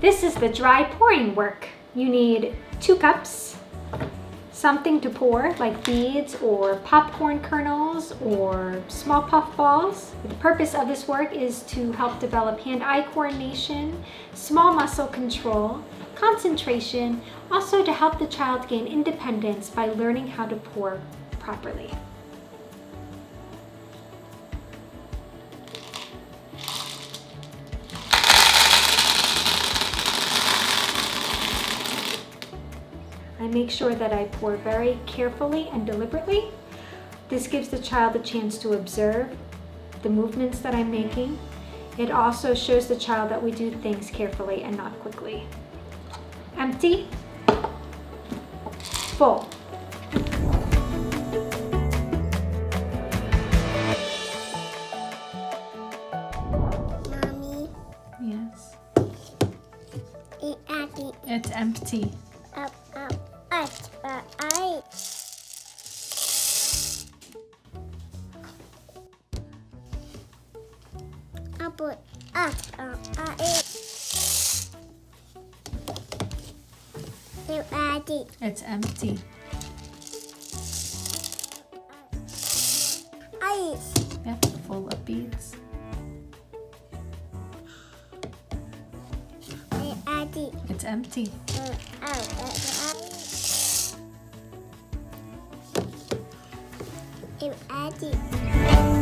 This is the dry pouring work. You need two cups, something to pour like beads or popcorn kernels or small puff balls. The purpose of this work is to help develop hand-eye coordination, small muscle control, concentration, also to help the child gain independence by learning how to pour properly. I make sure that I pour very carefully and deliberately. This gives the child a chance to observe the movements that I'm making. It also shows the child that we do things carefully and not quickly. Empty, full. Mommy, Yes. it empty. It's empty. Up, up, up, up, I. It. It's empty. Ice. Yep, full of beads. It empty. It's. Uh, uh, I. It empty.